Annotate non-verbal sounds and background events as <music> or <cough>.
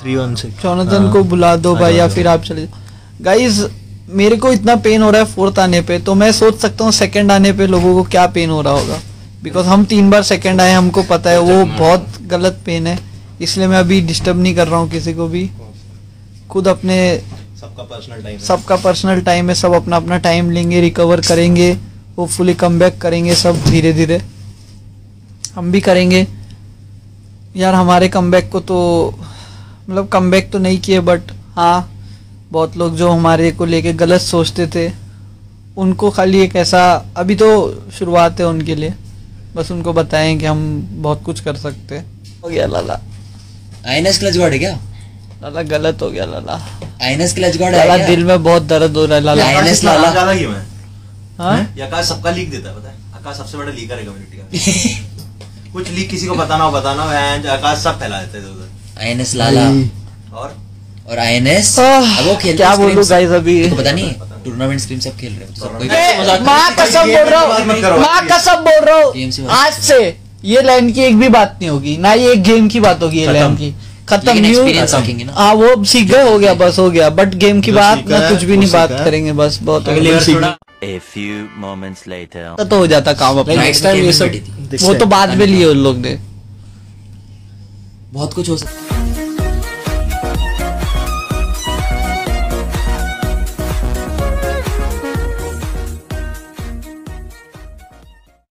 Three one six Jonathan को बुला दो भाई या फिर आप चले गाइज़ मेरे को इतना पेन हो रहा है फोर्थ आने पे तो मैं सोच सकता हूँ सेकंड आने पे लोगों को क्या पेन हो रहा होगा। बिकॉज़ हम तीन बार सेकंड आए हमको पता है वो बहुत गलत पेन है। इसलिए मैं अभी डिस्टर्ब नहीं कर रहा हूँ किसी को भी। खुद अपने सबका पर्सनल टाइम सबका पर्सनल टाइम है सब अपना अपना टाइम लेंगे रिकवर करेंगे वो फुली कम बैक करेंगे सब धीरे धीरे हम भी करेंगे। यार हमारे कम को तो मतलब कम तो नहीं किए बट हाँ बहुत लोग जो हमारे को लेके गलत सोचते थे उनको खाली एक ऐसा अभी तो शुरुआत है उनके लिए बस उनको बताएँ कि हम बहुत कुछ कर सकते हो। गया लाला। आईएनएस क्लच गार्ड है क्या? लाला गलत हो गया Lala. INS clutch guard Lala है क्या? दिल में बहुत दर्द हो रहा है लाला। INS लाला। ज़्यादा क्यों है हाँ? ये आकाश सबका लीक देता है पता है? आकाश सबसे बड़ा लीकर है कम्युनिटी का। <laughs> कुछ लीक किसी को बताना हो बताना हो and आकाश सब फैला देता है उधर आईएनएस लाला और? और आईएनएस आह, अब वो खेल क्या बोलूँ guys अभी? तो पता नहीं टूर्नामेंट स्क्रीन सब खेल रहे हो। तो सब कोई माँ कसम बोल रहा। हूँ माँ कसम बोल रहा हूँ। आज से ये लाइन की एक भी बात नहीं होगी ना ये एक गेम की बात होगी ये लाइन की। खत्म लेकिन नहीं experience हुई सीखेंगे ना। हाँ वो सीख गए हो गया बस हो गया। बट गेम की बात ना कुछ भी नहीं बात करेंगे बस बहुत हो अगली थोड़ा A few moments later. तो हो जाता काम अपना। नेक्स्ट टाइम ये सब वो तो बाद में लिए उन लोग ने। बहुत कुछ हो सकता